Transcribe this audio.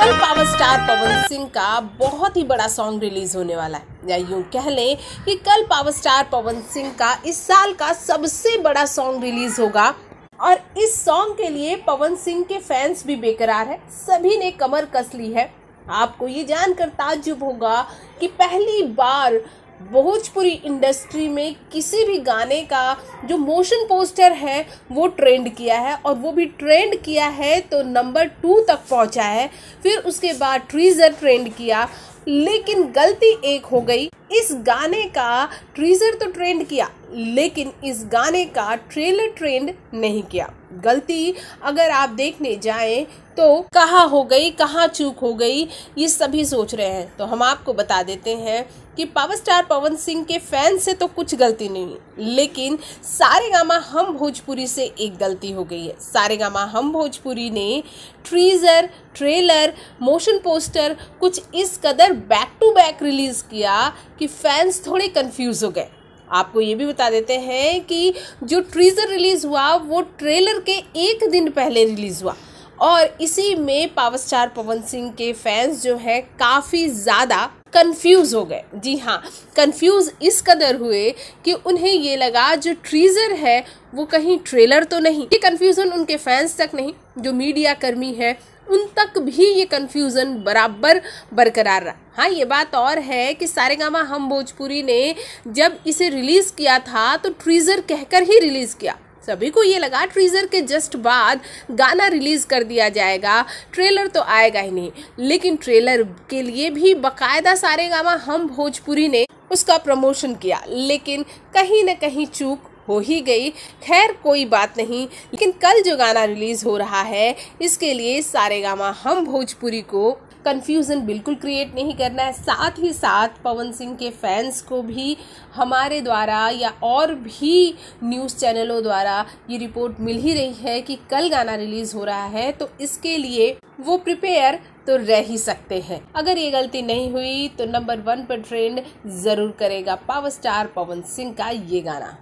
कल power star Pawan Singh का बहुत ही बड़ा सॉन्ग रिलीज़ होने वाला है। या यूँ कह लें कि कल पावर स्टार पवन सिंह का इस साल का सबसे बड़ा सॉन्ग रिलीज़ होगा। और इस सॉन्ग के लिए पवन सिंह के फैंस भी बेकरार है। सभी ने कमर कस ली है। आपको ये जानकर ताजुब होगा कि पहली बार भोजपुरी इंडस्ट्री में किसी भी गाने का जो मोशन पोस्टर है, वो ट्रेंड किया है और वो भी ट्रेंड किया है तो नंबर टू तक पहुँचा है। फिर उसके बाद ट्रीजर ट्रेंड किया, लेकिन गलती एक हो गई। इस गाने का ट्रीजर तो ट्रेंड किया, लेकिन इस गाने का ट्रेलर ट्रेंड नहीं किया। गलती अगर आप देखने जाएँ तो कहाँ हो गई, कहाँ चूक हो गई, ये सभी सोच रहे हैं। तो हम आपको बता देते हैं कि पावर स्टार पवन सिंह के फ़ैन से तो कुछ गलती नहीं, लेकिन सारे गामा हम भोजपुरी से एक गलती हो गई है। सारे गामा हम भोजपुरी ने ट्रीजर ट्रेलर मोशन पोस्टर कुछ इस कदर बैक टू बैक रिलीज़ किया कि फैंस थोड़े कंफ्यूज हो गए। आपको ये भी बता देते हैं कि जो ट्रीजर रिलीज़ हुआ, वो ट्रेलर के एक दिन पहले रिलीज़ हुआ। और इसी में पावर स्टार पवन सिंह के फैंस जो है, काफ़ी ज़्यादा कंफ्यूज हो गए। जी हाँ कंफ्यूज इस कदर हुए कि उन्हें ये लगा, जो ट्रीजर है, वो कहीं ट्रेलर तो नहीं। ये कंफ्यूजन उनके फैंस तक नहीं, जो मीडिया कर्मी है उन तक भी ये कन्फ्यूज़न बराबर बरकरार रहा। हाँ ये बात और है कि सारे गामा हम भोजपुरी ने जब इसे रिलीज़ किया था तो ट्रीजर कहकर ही रिलीज़ किया। सभी को ये लगा ट्रीजर के जस्ट बाद गाना रिलीज़ कर दिया जाएगा ट्रेलर तो आएगा ही नहीं। लेकिन ट्रेलर के लिए भी बकायदा सारे गामा हम भोजपुरी ने उसका प्रमोशन किया। लेकिन कहीं न कहीं चूक हो ही गई। खैर, कोई बात नहीं, लेकिन कल जो गाना रिलीज़ हो रहा है, इसके लिए सारे गामा हम भोजपुरी को कन्फ्यूज़न बिल्कुल क्रिएट नहीं करना है। साथ ही साथ पवन सिंह के फैंस को भी, हमारे द्वारा या और भी न्यूज़ चैनलों द्वारा ये रिपोर्ट मिल ही रही है कि कल गाना रिलीज़ हो रहा है तो इसके लिए वो प्रिपेयर तो रह ही सकते हैं। अगर ये गलती नहीं हुई तो नंबर वन पर ट्रेंड ज़रूर करेगा पावर स्टार पवन सिंह का ये गाना।